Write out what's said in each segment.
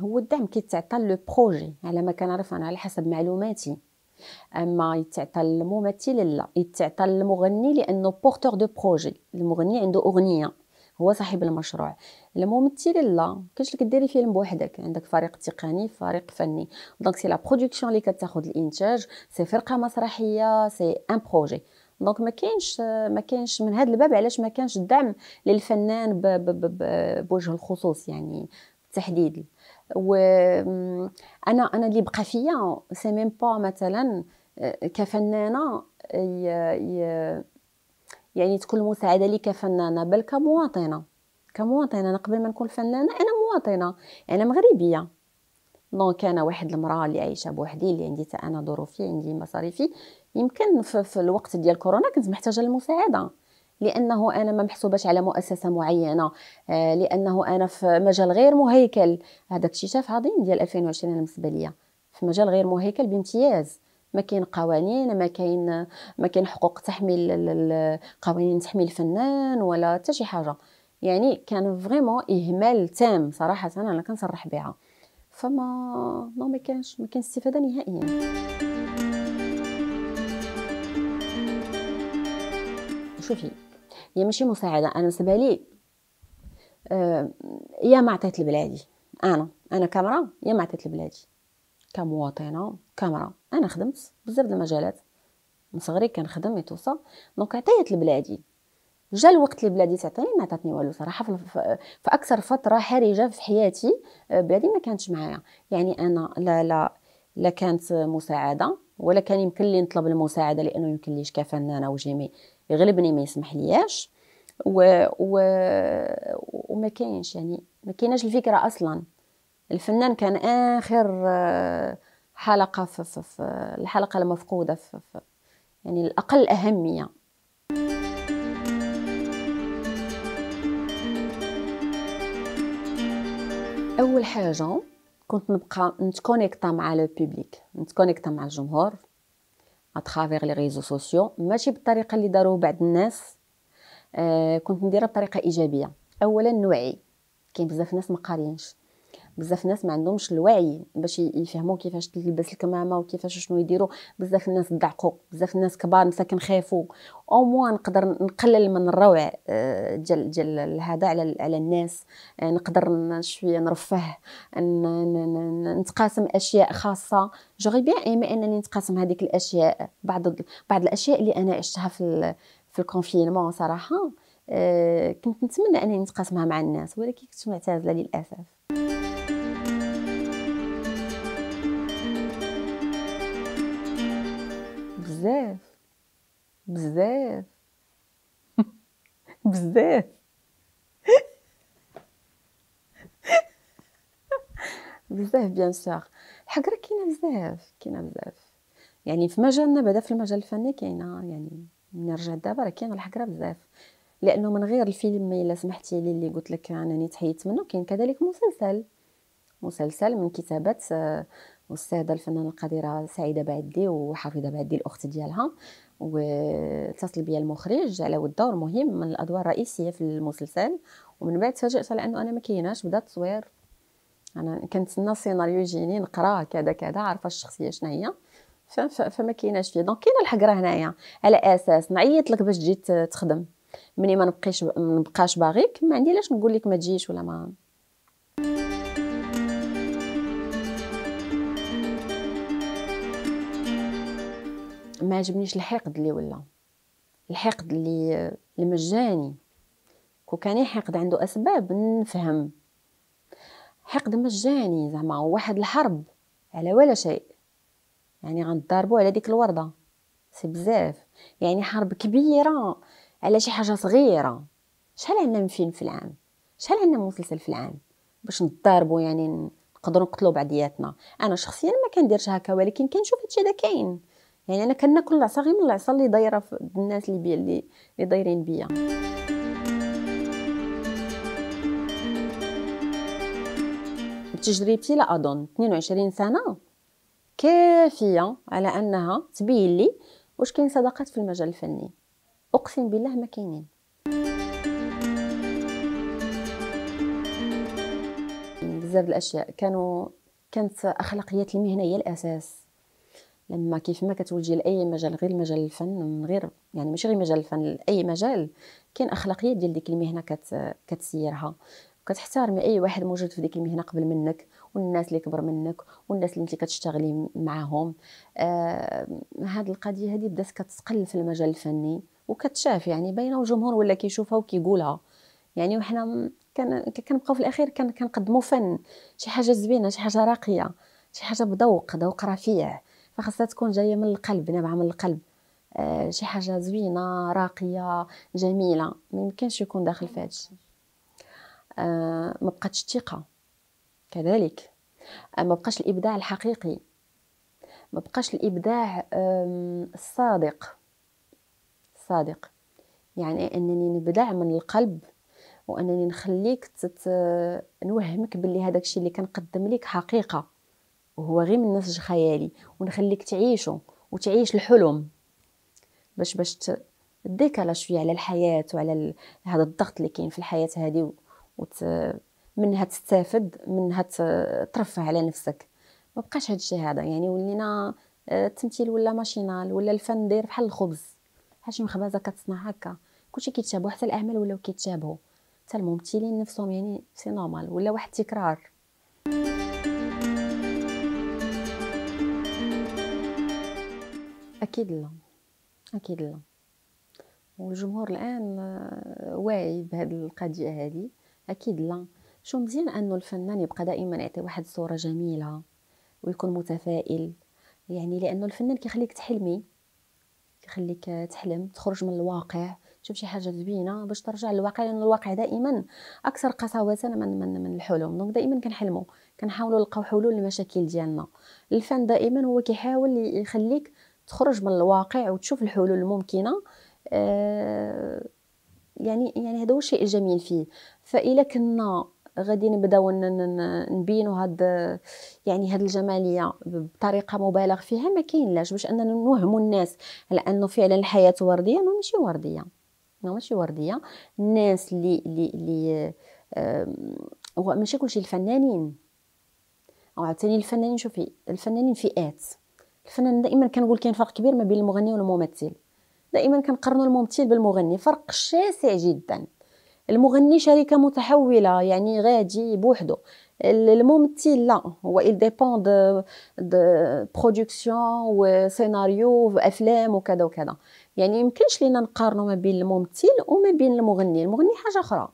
هو الدعم كيتعطى le projet. على ما كنعرف أنا على حسب معلوماتي. أما يتعطى للممثل لا. يتعطى للمغني لأنه porteur de projet المغني عنده أغنية. هو صاحب المشروع. الممثل لا. كاش لك ديري فيلم بوحدك. عندك فريق تقني فريق فني. donc c'est la production اللي كتاخذ الإنتاج. c'est فرقة مسرحية. c'est un projet donc ما كاينش ما كاينش من هذا الباب علاش ما كانش الدعم للفنان بوجه الخصوص. يعني بالتحديد و أنا اللي بقى فيا c'est même pas مثلا كفنانة يعني تكون المساعده لي كفنانة بل كمواطنة. كمواطنة أنا قبل ما نكون فنانة أنا مواطنة أنا مغربية. donc أنا واحد المرأة اللي عايشة بوحدي اللي عندي أنا ظروفي عندي مصاريفي. يمكن في, في الوقت ديال كورونا كنت محتاجة للمساعدة. لأنه أنا ما محسوباش على مؤسسة معينة آه، لأنه أنا في مجال غير مهيكل. هذا اكتشاف عظيم ديال 2020 بالنسبة ليا. في مجال غير مهيكل بامتياز. ما كاين قوانين ما كاين ما كاين حقوق تحميل قوانين تحميل الفنان ولا حتى شي حاجة. يعني كان فريمون إهمال تام صراحة أنا كنصرح بها. فما ما كانش ما كان استفادة نهائيا. شوفي هي ماشي مساعده أنا بالنسبة لي آه يا ما عطيت لبلادي. أنا أنا كاميرا يا ما عطيت لبلادي. كمواطنة كاميرا. أنا خدمت بزاف د المجالات. من صغري كنخدم يتوصى دونك عطيت لبلادي. جا الوقت اللي بلادي تعطيني ما عطاتني والو صراحة في, في أكثر فترة حرجة في حياتي آه، بلادي ما كانتش معايا. يعني أنا لا لا لا كانت مساعدة ولا كان يمكن لي نطلب المساعدة لأنه يمكن ليش كفنانة وجيمي يغلبني ما يسمح لياش و... و... وما كاينش يعني ما كايناش الفكرة أصلا. الفنان كان آخر آه، حلقة في, في, في الحلقة المفقودة في, في يعني الأقل أهمية. أول حاجة كنت نبقى نتكونيكتا مع لو بوبليك نتكونيكتا مع الجمهور. à travers les réseaux sociaux ماشي بالطريقة اللي داروا بعض الناس. آه كنت نديرها بطريقة إيجابية. اولا نوعي. كاين بزاف ناس ما قاريينش. بزاف الناس ما عندهمش الوعي باش يفهموا كيفاش تلبس الكمامة وكيفاش شنو يديروا. بزاف الناس ضعقوا بزاف الناس كبار مساكن خافوا أو موا نقدر نقلل من الروع آه، ديال ديال هذا على على الناس. آه، نقدر شوية نرفه نتقاسم أشياء خاصة. جوغي بيان ايمي أنني نتقاسم هذيك الأشياء بعض بعض الأشياء اللي أنا عشتها في في الكونفينمون صراحة. آه، كنت نتمنى أنني نتقاسمها مع الناس ولكن كنت معتزلة للأسف. بزاف بزاف بزاف بزاف بيان سور الحقره كاينة بزاف كاينة بزاف يعني في مجالنا بعدا في المجال الفني كاينة يعني نرجع دابا راه كاينة الحقره بزاف لأنه من غير الفيلم إلا سمحتي لي اللي قلت لك أنني تحيدت منه كاين كذلك مسلسل. مسلسل من كتابه والساده الفنانة القديره سعيدة بعدي وحفيظة بعدي الأخت ديالها. واتصل بيا المخرج على ود دور مهم من الأدوار الرئيسية في المسلسل. ومن بعد تفاجأت على أنه أنا ما كايناش بدا التصوير. أنا كنتسنى السيناريو يجيني نقراه كذا كذا عارفة الشخصية شنو هي. فما كايناش فيه. donc كاينة الحقره هنايا على أساس نعيط لك باش تجي تخدم. مني ما نبقيش ما نبقاش باغيك ما عندي لاش نقول لك ما تجيش ولا ما ما عجبنيش الحقد اللي ولا. الحقد اللي المجاني كو كان حقد عنده أسباب نفهم. حقد مجاني زعما واحد الحرب على ولا شيء. يعني غنضربوا على ديك الوردة. سي بزاف. يعني حرب كبيرة. على شي حاجة صغيرة. شحال عندنا من فيلم في العام؟ شحال عندنا مسلسل في العام؟ باش نضربوا يعني نقدروا نقتلوا بعضياتنا. أنا شخصيا ما كنديرش هكا ولكن كنشوف هادشي هذا كاين. يعني أنا كناكل العصا غير من العصا اللي دايرة في الناس اللي بيا اللي, اللي دايرين بيا. تجربتي لا أظن. 22 سنة؟ كافية على أنها تبين لي واش كاين صداقات في المجال الفني. أقسم بالله ما كاينين. بزاف الأشياء كانوا كانت أخلاقيات المهنة هي الأساس. لما كيف ما كتولجي لأي مجال غير مجال الفن من غير يعني ماشي غير مجال الفن لأي مجال كاين أخلاقيات ديال ديك المهنة كت كتسيرها. كتحترمي أي واحد موجود في ديك المهنة قبل منك والناس اللي كبر منك والناس اللي انت كتشتغلي معاهم. آه هاد القضية هذه بدات كتقل في المجال الفني. وكتشاف يعني باينه والجمهور ولا كيشوفها وكيقولها. يعني وحنا كنبقاو في الأخير كنقدموا فن. شي حاجة زوينة شي حاجة راقية شي حاجة بذوق ذوق رفيع. فخاصها تكون جاية من القلب نابعة من القلب. آه شي حاجة زوينة راقية جميلة. ما يمكنش يكون داخل في هادشي. آه ما بقاتش الثقه كذلك. آه ما بقاش الإبداع الحقيقي. ما بقاش الإبداع الصادق. الصادق. يعني أنني نبدع من القلب وأنني نخليك تت... نوهمك باللي هذاك الشيء اللي كنقدم لك حقيقة وهو غير من نسج خيالي ونخليك تعيشه وتعيش الحلم. باش باش تديك على شوية على الحياة وعلى ال... هذا الضغط اللي كاين في الحياة هذه وت... منها تستافد منها ترفه على نفسك. ما بقاش هذا الشيء هذا يعني ولينا آه، التمثيل ولا machinal ولا الفن داير بحال الخبز. بحال شي مخبزه كتصنع هكا. كلشي كيتشابه حتى الأعمال ولاو كيتشابهوا حتى الممثلين نفسهم يعني c'est normal ولا واحد تكرار. أكيد لا. أكيد لا. والجمهور الآن آه، واعي بهذه القضية هذه أكيد لا. شو مزيان أنه الفنان يبقى دائما يعطي واحد الصورة جميلة ويكون متفائل. يعني لأنه الفنان كيخليك تحلمي. كيخليك تحلم تخرج من الواقع تشوف شي حاجة زوينة باش ترجع للواقع لأن الواقع دائما أكثر قساوة من من من الحلم. دونك دائما كنحلموا كنحاولوا نلقاو حلول للمشاكل ديالنا. الفن دائما هو كيحاول يخليك تخرج من الواقع وتشوف الحلول الممكنة. آه يعني يعني هذا هو الشيء الجميل فيه. فإلا كنا غادي نبداو نبينوا هاد يعني هاد الجمالية بطريقة مبالغ فيها. ما كاينلاش باش أننا نوهموا الناس على أنه فعلا الحياة وردية. ما ماشي وردية. ما ماشي وردية. الناس اللي اللي اللي هو ماشي كلشي الفنانين. أو عاوتاني الفنانين شوفي الفنانين فئات. الفنان دائما كنقول كاين فرق كبير ما بين المغني والممثل. دائما كنقارنوا الممثل بالمغني. فرق شاسع جدا. المغني شركة متجولة يعني غادي بوحده الممثل لا هو il dépend de de production وسيناريو أفلام وكذا وكذا. يعني يمكنش لينا نقارنوا ما بين الممثل وما بين المغني. المغني حاجة أخرى.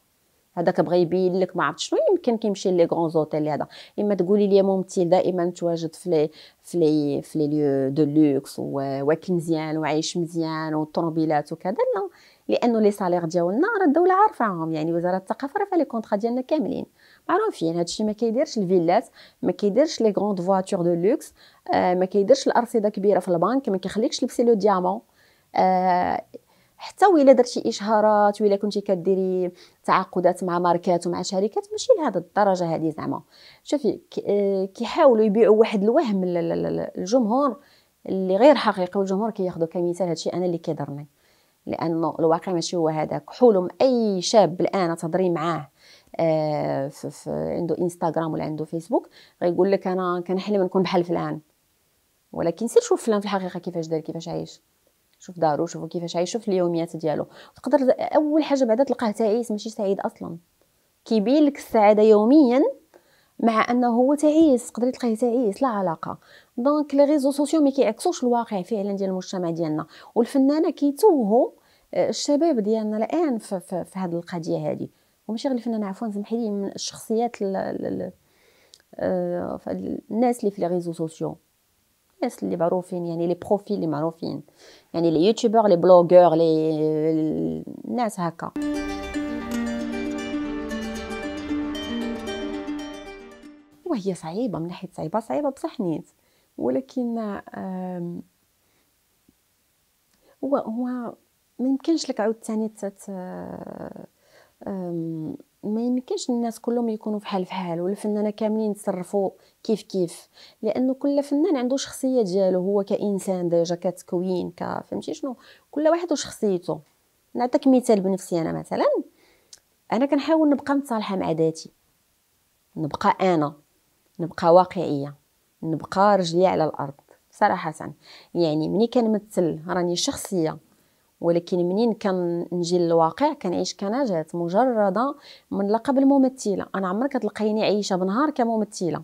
هذاك بغى يبين لك ما عرفت شنو يمكن كيمشي les grands hôtels هذا. إما تقولي لي ممثل دائما تواجد في لي في لي في لي ليو دو لوكس واكل مزيان وعايش مزيان والطوموبيلات وكذا. لا. لأنه les salaires ديالنا راه الدولة عارفاهم يعني وزارة الثقافة راه les contrats ديالنا كاملين. معروفين هادشي ما كيديرش الفيلات ما كيديرش les grandes voitures de luxe آه ما كيديرش الأرصدة كبيرة في البنك ما كيخليكش تلبسي le diamant. آه حتى وإلا درتي إشهارات وإلا كنتي كديري تعاقدات مع ماركات ومع شركات ماشي لهذا الدرجة هذه زعما. شوفي آه، كيحاولوا يبيعوا واحد الوهم للجمهور اللي غير حقيقي والجمهور كياخذوا كمثال هادشي أنا اللي كيضرني. لأنه الواقع ماشي هو هذاك. حلم أي شاب الآن تهضري معاه آه في, في عنده إنستغرام ولا عنده فيسبوك غيقول لك أنا كنحلم نكون بحال فلان. ولكن سير شوف فلان في الحقيقة كيفاش دار كيفاش عايش. شوف دارو شوفوا كيفاش عايش شوف اليوميات ديالو. تقدر أول حاجة بعدا تلقاه تعيس ماشي سعيد أصلا. كيبين لك السعادة يوميا مع أنه هو تعيس تقدري تلقاه تعيس لا علاقة. donc les réseaux sociaux ما كيعكسوش الواقع فعلا ديال المجتمع ديالنا. والفنانة كيتوهوا آه، الشباب ديالنا الآن في, في, في هذه القضية هذه وماشي غير الفنانة عفوا سمحي لي من الشخصيات آه، الناس اللي في les réseaux sociaux الناس اللي معروفين يعني les profils اللي معروفين. يعني les youtubeurs les blogueurs les الناس هكا. وهي صعيبة من ناحية صعيبة صعيبة بصح نيت ولكن هو هو ما يمكنش لك عاوتاني تت ما يمكنش الناس كلهم يكونوا فحال فحال والفنانة كاملين يتصرفوا كيف كيف. لأنه كل فنان عنده شخصية ديالو هو كإنسان ديجا كتكوين فهمتي شنو؟ كل واحد وشخصيته. نعطيك مثال بنفسي أنا مثلا. أنا كنحاول نبقى متصالحة مع ذاتي. نبقى أنا. نبقى واقعية نبقى رجلي على الأرض صراحة. يعني مني كنمثل راني شخصية ولكن منين كنجي للواقع كنعيش كنجاة مجردة من لقب الممثلة. أنا عمرك تلقيني عايشة بنهار كممثلة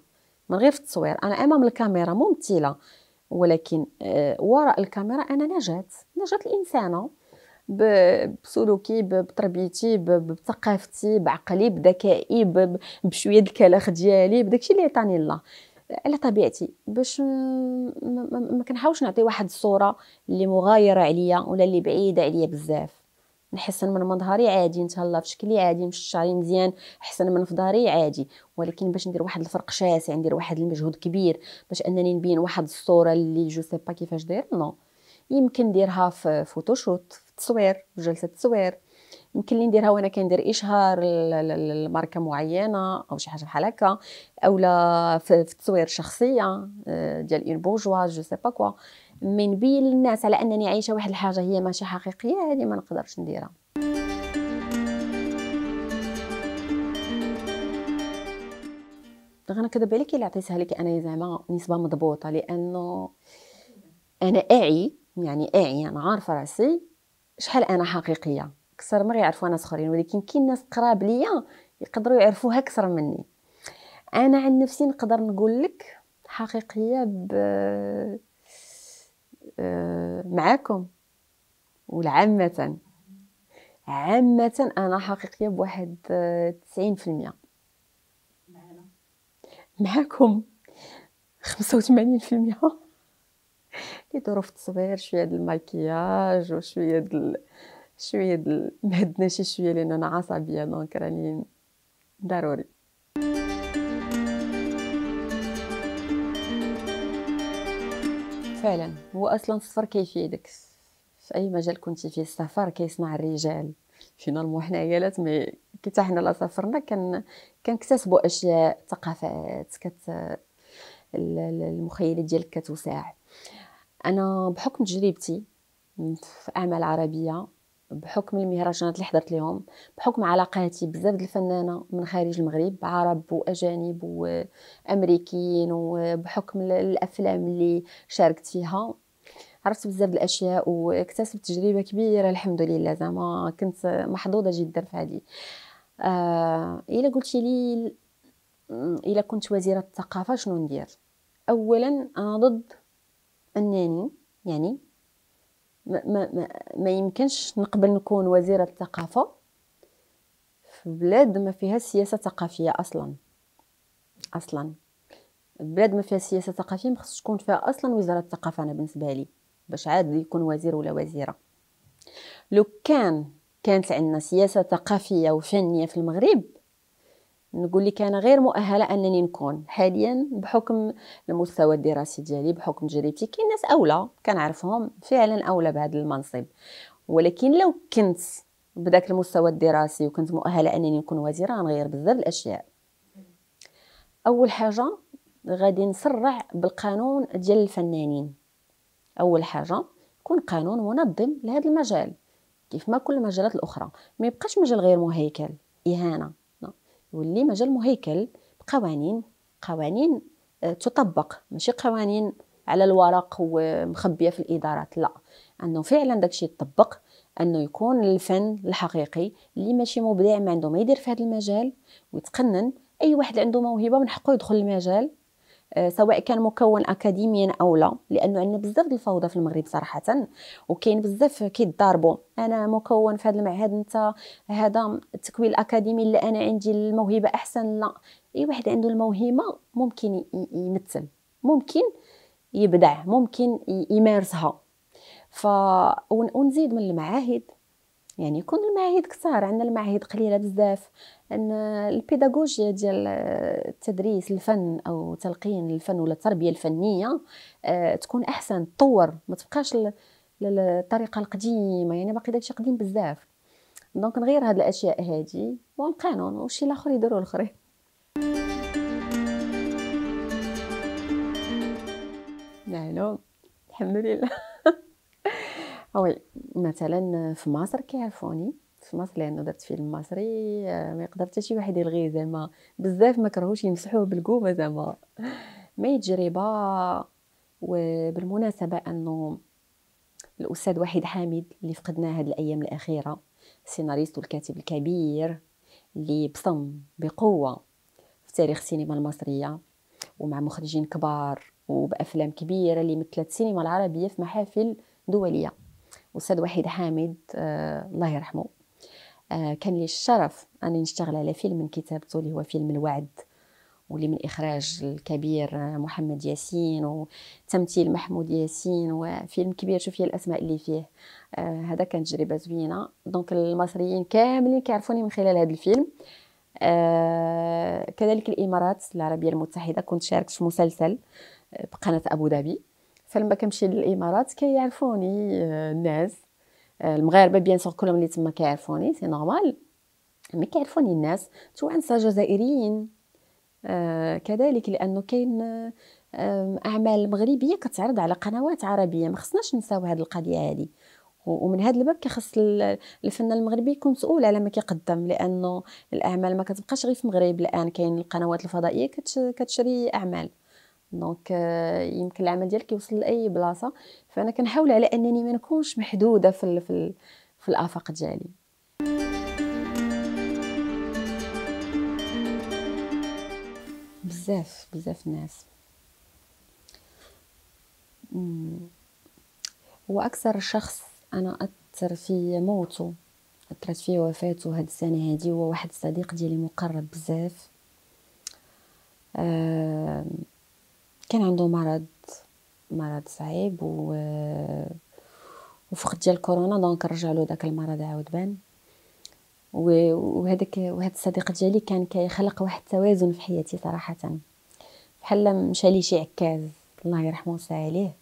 من غير في التصوير أنا أمام الكاميرا ممثلة ولكن آه، وراء الكاميرا أنا نجاة نجاة الإنسانة. بسلوكي بتربيتي بثقافتي بعقلي بذكائي بشوية الكلاخ ديالي بداكشي اللي عطاني الله. على طبيعتي باش ما كنحاولش نعطي واحد الصورة اللي مغايرة عليا ولا اللي بعيدة عليا بزاف. نحسن من مظهري عادي نتهلا في شكلي عادي مش شعري مزيان احسن من في ظهري عادي. ولكن باش ندير واحد الفرق شاسع ندير واحد المجهود كبير باش أنني نبين واحد الصورة اللي je sais pas كيفاش داير non يمكن نديرها في photoshoot في التصوير في جلسة تصوير يمكن لي نديرها وأنا كندير إشهار لماركة معينة أو شي حاجة بحال هكا. اولا في التصوير شخصيه آه، ديال une bourgeoise je sais pas quoi. mais نبين للناس على أنني عايشة واحد الحاجة هي ماشي حقيقية هذه ما نقدرش نديرها. أنا كذب عليك إلا عطيتها لك أنا زعما نسبة مضبوطة لأنه أنا أعي يعني اعي أنا عارفة راسي؟ شحال أنا حقيقية؟ أكثر ما يعرفوا ناس اخرين ولكن كاين ناس قراب ليا يقدروا يعرفوها أكثر مني. أنا عن نفسي نقدر نقول لك حقيقية ب آه، معاكم والعامة. عامة أنا حقيقية بواحد تسعين في المية. معاكم. خمسة وثمانين في المية. ظروف التصوير شوية د الماكياج وشوية د شوية د مهدنا شي شوية لأن أنا عصبية donc راني ضروري. فعلا هو أصلا السفر كيفيدك في أي مجال كنتي فيه؟ السفر كيصنع الرجال. فينا المحنيالات مي كي حتى حنا لا سافرنا كان كنكتسبوا أشياء ثقافات كت المخيله ديالك كتوسع. أنا بحكم تجربتي في أعمال عربية بحكم المهرجانات اللي حضرت لهم بحكم علاقاتي بزاف الفنانة من خارج المغرب عرب وأجانب وأمريكيين وبحكم الأفلام اللي شاركت فيها عرفت بزاف الأشياء واكتسبت تجربة كبيرة الحمد لله زعما كنت محظوظة جدا في هذه آه إلا قلتي لي إلا كنت وزيرة الثقافة شنو ندير؟ اولا أنا ضد أنني يعني ما, ما, ما يمكنش نقبل نكون وزيرة الثقافة في بلاد ما فيها سياسة ثقافية أصلا. أصلا. بلاد ما فيها سياسة ثقافية ما خصش تكون فيها أصلا وزارة الثقافة أنا بالنسبة لي باش عاد يكون وزير ولا وزيرة. لو كان كانت عندنا سياسة ثقافية وفنية في المغرب نقول لك أنا غير مؤهلة أنني نكون حاليا بحكم المستوى الدراسي ديالي بحكم تجربتي كاين ناس أولى كنعرفهم فعلا أولى بهذا المنصب. ولكن لو كنت بداك المستوى الدراسي وكنت مؤهلة أنني نكون وزيرة غنغير بزاف الأشياء. أول حاجة غادي نسرع بالقانون ديال الفنانين. أول حاجة يكون قانون منظم لهذا المجال كيف ما كل المجالات الأخرى. ما يبقاش مجال غير مهيكل إهانة. يولي مجال مهيكل بقوانين قوانين آه، تطبق ماشي قوانين على الورق ومخبية في الإدارات لا. أنه فعلا داكشي يطبق أنه يكون الفن الحقيقي اللي ماشي مبدع ما عنده ما يدير في هذا المجال ويتقنن أي واحد عنده موهبة من حقه يدخل المجال. سواء كان مكون اكاديميا أو لا لأنه عندنا بزاف ديال الفوضى في المغرب صراحة وكاين بزاف كيتضاربوا أنا مكون في هذا المعهد انت هذا التكوين الأكاديمي اللي أنا عندي الموهبه أحسن لا. أي واحد عنده الموهبة ممكن يمثل ممكن يبدع ممكن يمارسها. ف ونزيد من المعاهد يعني يكون المعاهد كثار عندنا المعاهد قليلة بزاف. أن البيداغوجيا ديال التدريس الفن أو تلقين الفن ولا التربية الفنية آه، تكون أحسن تطور. ما تبقاش الطريقة القديمة يعني باقي داكشي قديم بزاف. دونك نغير هاد الأشياء هادي والقانون وشي الآخر يديروا الآخرين. نعم الحمد لله. وي مثلا في مصر كيعرفوني في مصر لأنه درت فيلم مصري آه، ما يقدر حتى شي واحد يلغيه زعما. بزاف ما كرهوش يمسحوه بالقومه زعما. ما تجربه وبالمناسبة أنه الأستاذ وحيد حامد اللي فقدناه هذه الأيام الأخيرة السيناريست والكاتب الكبير اللي بصم بقوة في تاريخ السينما المصرية ومع مخرجين كبار وبأفلام كبيرة اللي مثلت السينما العربية في محافل دولية. أستاذ وحيد حامد آه الله يرحمه. آه كان لي الشرف أني نشتغل على فيلم من كتابته اللي هو فيلم الوعد واللي من إخراج الكبير محمد ياسين وتمثيل محمود ياسين وفيلم كبير شوفي الأسماء اللي فيه. آه هذا كانت تجربة زوينة. دونك المصريين كاملين كيعرفوني من خلال هذا الفيلم. كذلك الإمارات العربية المتحدة كنت شاركت في مسلسل بقناة أبو ظبي. فلما كنمشي للإمارات كيعرفوني آه، الناس آه، المغاربة bien sûr كلهم اللي تما كيعرفوني c'est normal. mais كيعرفوني الناس. توانسه جزائريين آه كذلك لأنه كاين آه أعمال مغربية كتعرض على قنوات عربية. ما خصناش نساو هذه القضية هذه ومن هذا الباب كيخص الفنان المغربي يكون مسؤول على ما كيقدم. لأنه الأعمال ما كتبقاش غير في المغرب. الآن كاين القنوات الفضائية كتشري أعمال. دونك يمكن العمل ديالك يوصل لأي بلاصة. فأنا كنحاول على أنني ما نكونش محدودة في في, في الآفاق ديالي. بزاف بزاف هو أكثر شخص أنا أثر في موته أثرت فيه وفاته هاد السنة هادي هو واحد الصديق ديالي مقرب بزاف. أه كان عنده مرض مرض صعيب و وفقد ديال كورونا دونك رجع له داك المرض عاود بان وهذاك وهذا الصديق ديالي كان كيخلق واحد التوازن في حياتي صراحة. بحال مشى لي شي عكاز الله يرحمه ويسع عليه.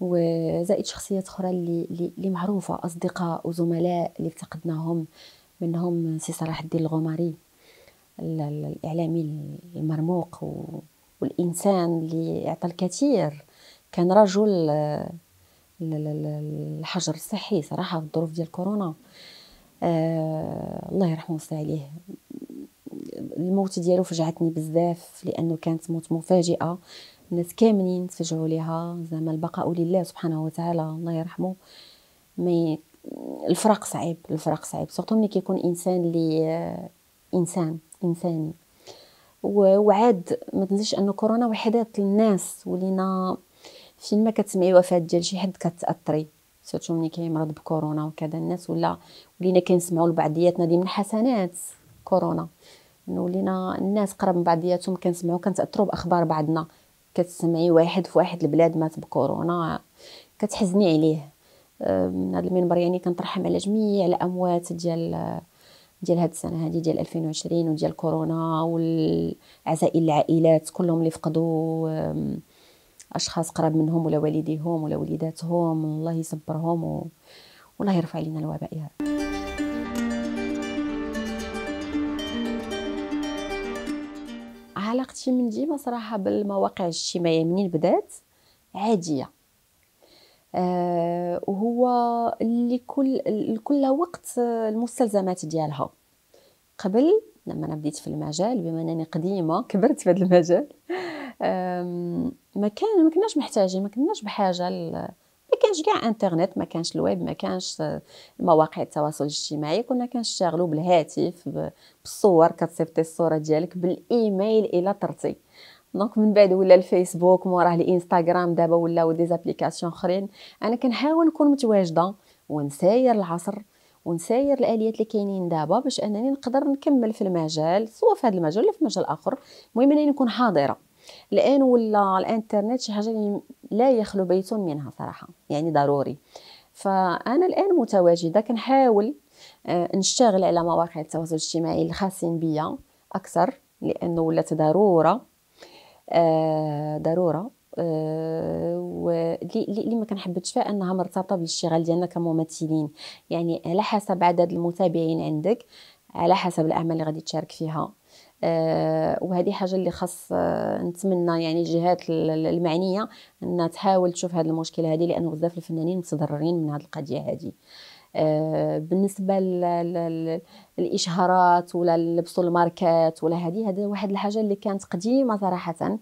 وزائد شخصيات أخرى اللي اللي معروفة أصدقاء وزملاء اللي افتقدناهم منهم سي صلاح الدين الغماري الإعلامي المرموق و والإنسان اللي أعطى الكثير كان رجل الحجر الصحي صراحة في الظروف ديال كورونا. آه الله يرحمه ويسع عليه. الموت ديالو فجعتني بزاف لأنه كانت موت مفاجئة. الناس كاملين تفجعوا ليها. زعما البقاء لله سبحانه وتعالى الله يرحمه. mais الفراق صعيب الفراق صعيب. surtout ملي كيكون إنسان اللي آه إنسان إنساني. وعاد. ما تنسيش أنه كورونا وحدات الناس ولينا فين ما كتسمعي وفاة ديال شي حد كتأثري. surtout ملي كيمرض بكورونا وكذا الناس ولا ولينا كنسمعوا لبعضياتنا دي من حسنات كورونا. إنه ولينا الناس قرب من بعضياتهم كنسمعوا كنتاثروا بأخبار بعضنا. كتسمعي واحد في واحد البلاد مات بكورونا كتحزني عليه. من هذا المنبر يعني كنترحم على جميع الأموات ديال ديال هاد السنة هذه ديال 2020 وديال كورونا والعزائم العائلات كلهم اللي فقدوا أشخاص قراب منهم ولا والديهم ولا وليداتهم. الله يصبرهم و... والله يرفع علينا الوباء يا رب. علاقتي من ديما صراحة بالمواقع الاجتماعية منين بدات؟ عادية. وهو لكل لكل وقت المستلزمات ديالها. قبل لما أنا بديت في المجال بما أنني قديمة كبرت في هذا المجال ما كان ما كناش محتاجين ما كناش بحاجة ما كانش كاع إنترنت ما كانش الويب ما كانش مواقع التواصل الاجتماعي كنا كنشتغلوا بالهاتف بالصور كتصيفطي الصورة ديالك بالإيميل إلى طرتي donc من بعد ولا الفيسبوك موراه الإنستغرام دابا ولاو des applications أخرين. أنا كنحاول نكون متواجدة ونساير العصر ونساير الآليات اللي كاينين دابا باش أنني نقدر نكمل في المجال سواء في هذا المجال ولا في مجال آخر. المهم أنني نكون حاضرة. الآن ولا الإنترنت شي حاجة لا يخلو بيت منها صراحة يعني ضروري. فأنا الآن متواجدة كنحاول آه، نشتغل على مواقع التواصل الاجتماعي الخاصين بيا أكثر لأنه ولات ضرورة. ضرورة. أه واللي ما كنحبتش فيها أنها مرتبطة بالاشتغال ديالنا كممثلين. يعني على حسب عدد المتابعين عندك على حسب الأعمال اللي غادي تشارك فيها. أه وهذه حاجة اللي خاص أه نتمنى يعني الجهات المعنية أنها تحاول تشوف هذه المشكلة هذه لأنه بزاف الفنانين متضررين من هذه القضية هذه. آه، بالنسبة للاشهارات ولا لبسوا الماركات ولا هذه هذا واحد الحاجة اللي كانت قديمة صراحة.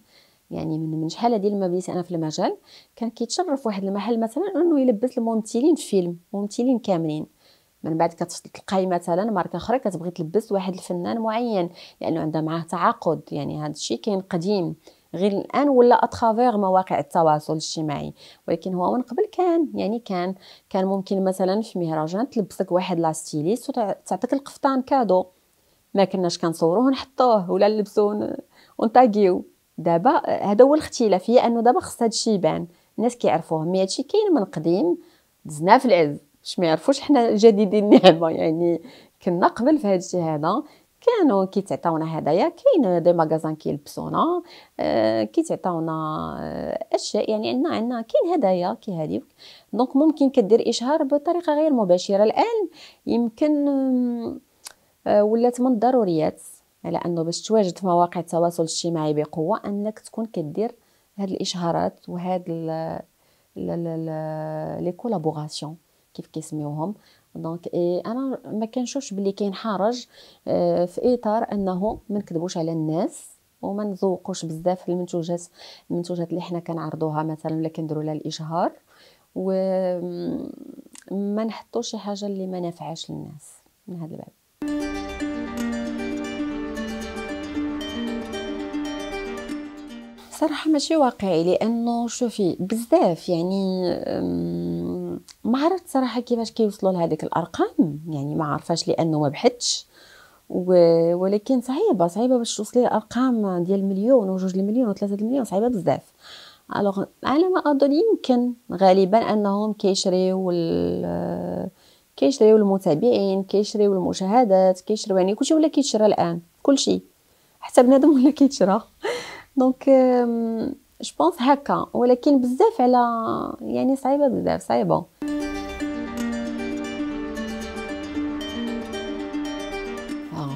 يعني من من شحال هذه لما بديت أنا في المجال كان كيتشرف واحد المحل مثلا إنه يلبس الممثلين في فيلم ممثلين كاملين. من بعد كتلقاي مثلا ماركة أخرى كتبغي تلبس واحد الفنان معين لأنه عندها معاه تعاقد. يعني هذا الشيء كاين قديم. غير الآن ولا à travers مواقع التواصل الاجتماعي. ولكن هو من قبل كان يعني كان كان ممكن مثلا في مهرجان تلبسك واحد la styliste وتعطيك القفطان cadeau. ما كناش كنصوروه ونحطوه ولا نلبسوه ونطاقيو. دابا هذا هو الاختلاف. هي أنه دابا خص هادشي يبان. الناس كيعرفوه. mais هادشي كاين من قديم. دزنا في العز. باش ما يعرفوش حنا جديدين النعمه يعني كنا قبل في هادشي هذا. كانوا كيتعطاونا هدايا كاين des magasins كيلبسونا آه كيتعطاونا آه أشياء يعني عندنا عندنا كاين هدايا كي donc ممكن كدير إشهار بطريقة غير مباشرة. الآن يمكن آه ولات من الضروريات على أنه باش تواجد في مواقع التواصل الاجتماعي بقوة أنك تكون كدير هاد الإشهارات وهاد les collaborations كيف كيسميوهم. دونك إيه أنا ما كنشوفش بلي كاين حرج آه، في إطار أنه ما نكذبوش على الناس وما نذوقوش بزاف المنتوجات المنتوجات اللي حنا كنعرضوها مثلا ولا كنديروا لها الإشهار. وما نحطوش شي حاجة اللي ما نافعاش للناس من هذا الباب. صراحة ماشي واقعي لأنه شوفي بزاف يعني ما عرفت صراحة كيفاش كيوصلوا لهذيك الأرقام. يعني ما عارفاش لأنه ما بحثتش ولكن صعيبة صعيبة باش توصلي الارقام ديال المليون وجوج المليون وثلاثة المليون صعيبة بزاف. alors على ما أظن يمكن غالبا أنهم كيشريو كيشريو المتابعين كيشريو المشاهدات كيشريو يعني كلشي ولا كيتشرى الآن كلشي. حتى بنادم ولا كيتشرى. donc جو بونس هكا. ولكن بزاف على يعني صعيبة بزاف صعيبة.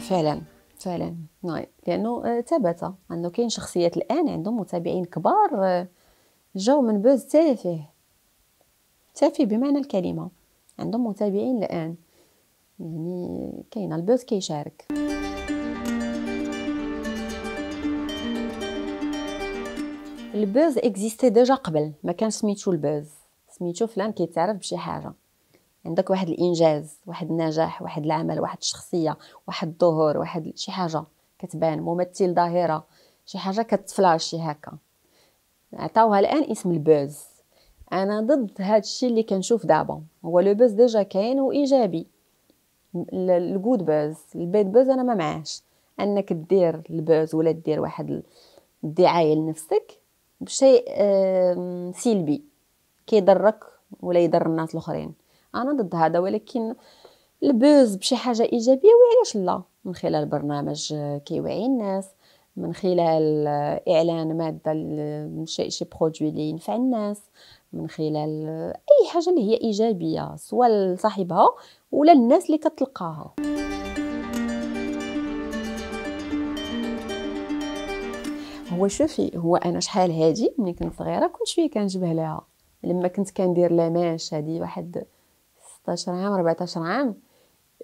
فعلا فعلا. لأنه آه، ثبت أنه كاين شخصيات الآن عندهم متابعين كبار آه، جاو من buzz تافه. تافه بمعنى الكلمة. عندهم متابعين الآن. يعني كاين ال buzz كيشارك. ال buzz existait déjà قبل. ما كان سميتو البوز. سميتو فلان كيتعرف بشي حاجة. عندك واحد الإنجاز واحد النجاح واحد العمل واحد الشخصية واحد الظهور واحد شي حاجة كتبان ممثل ظاهرة شي حاجة كتفلاشي هكا. عطاوها الآن اسم ال buzz. أنا ضد هاد الشيء اللي كنشوف دابا. هو le buzz déjà كاين وإيجابي. ال good buzz ال bad buzz أنا ما معاش أنك دير ال buzz ولا دير واحد الدعاية لنفسك بشيء سلبي. كيضرك ولا يضر الناس الآخرين. أنا ضد هذا ولكن ال buzz بشي حاجة إيجابية وعلاش لا؟ من خلال برنامج كيوعي الناس من خلال إعلان مادة شي شي produit اللي ينفع الناس من خلال أي حاجة اللي هي إيجابية سواء لصاحبها ولا الناس اللي كتلقاها. هو شوفي هو أنا شحال هادي ملي كنت صغيرة كنت شوية كنشبه لها. لما كنت كندير la mèche هادي واحد 16 عام 14 عام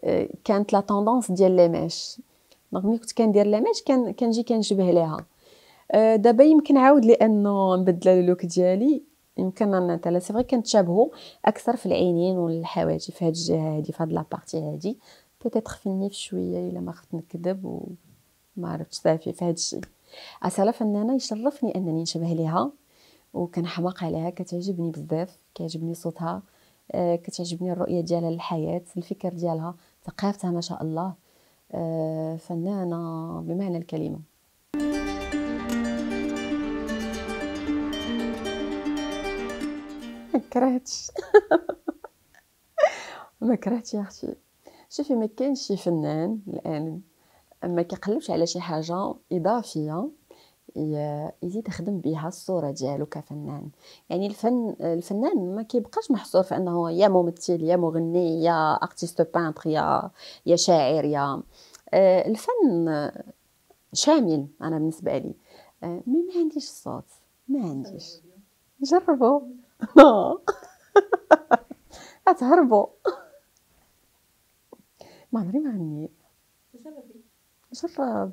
آه، كانت la tendance ديال la mèche donc ملي كنت كندير la mèche كان كنجي كنشبه لها آه، دابا يمكن عاود لأنه نبدل ال look ديالي. يمكن أنا تالا c'est vrai كنتشابهو أكثر في العينين والحواجب في هاد الجهه هادي في هاد la partie هادي. peut-être في النيف شوية إلا ما خفت نكذب وما عرفتش صافي في هاد الشيء. أصلا فنانة يشرفني أنني نشبه ليها وكنحماق عليها كتعجبني بزاف كيعجبني صوتها. كتعجبني الرؤية ديالها للحياة الفكر ديالها ثقافتها ما شاء الله. آه، فنانة بمعنى الكلمة. ما كرهتش. ما كرهتش يا أختي. شوفي ما كاينش شي فنان الآن ما كيقلبش على شي حاجة إضافية. يزيد يخدم بها الصورة ديالو كفنان. يعني الفن الفنان ما كيبقاش محصور في أنه يا ممثل يا مغني يا artiste peintre يا يا شاعر يا آه، الفن شامل أنا بالنسبة لي. آه، مي ما عنديش الصوت ما عنديش. جربوا. تهربوا ما عمري ما غنيت جرب.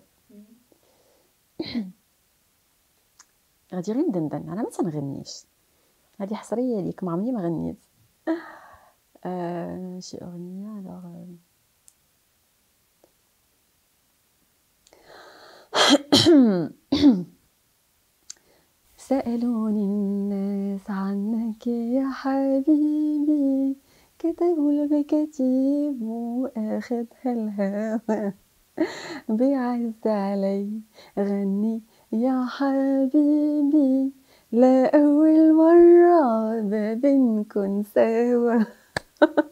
غادي غير ندندن أنا ما تنغنيش. هذه حصرية ليك ما عمري ما غنيت. آه شي أغنية؟ الوغ سألوني الناس عنك يا حبيبي كتبوا المكاتيب وأخدها الهوى بيعز علي؟ غني يا حبيبي لا أول مرة ما بنكن سوا.